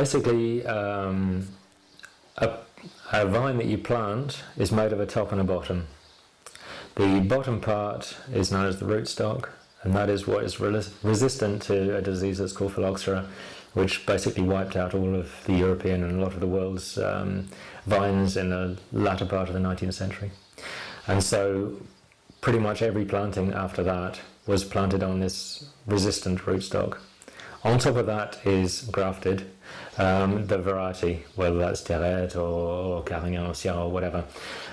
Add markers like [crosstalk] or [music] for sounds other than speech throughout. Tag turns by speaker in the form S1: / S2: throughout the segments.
S1: basically, um, a, a vine that you plant is made of a top and a bottom. The bottom part is known as the rootstock, and that is what is re resistant to a disease that's called phylloxera, which basically wiped out all of the European and a lot of the world's um, vines in the latter part of the 19th century. And so, pretty much every planting after that was planted on this resistant rootstock. On top of that is grafted um, the variety, whether that's Terret or, Carignan or Syrah or whatever,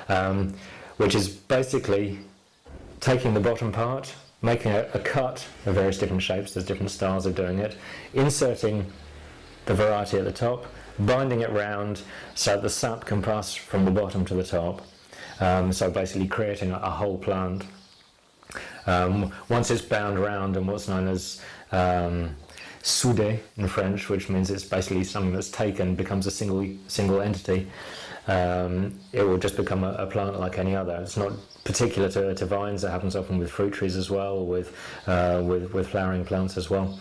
S1: um, which is basically taking the bottom part, making a, a, cut of various different shapes, there's different styles of doing it, inserting the variety at the top, binding it round so the sap can pass from the bottom to the top. Um, so basically creating a, a whole plant. Um, once it's bound round and what's known as um, soude in French, which means it's basically something that's taken becomes a single single entity. Um, it will just become a, a, plant like any other. It's not particular to, to, vines. It happens often with fruit trees as well, with uh, with, with flowering plants as well.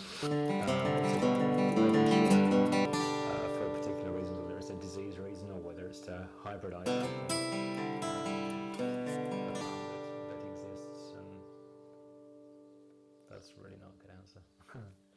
S1: that's really not a good answer. [laughs]